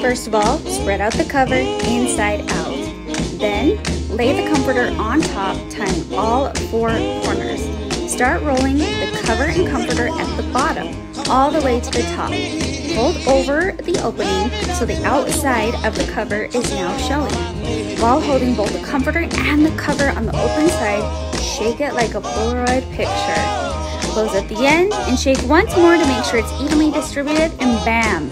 First of all, spread out the cover inside out. Then, lay the comforter on top, tying all four corners. Start rolling the cover and comforter at the bottom, all the way to the top. Fold over the opening so the outside of the cover is now showing. While holding both the comforter and the cover on the open side, shake it like a Polaroid picture. Close at the end and shake once more to make sure it's evenly distributed and bam,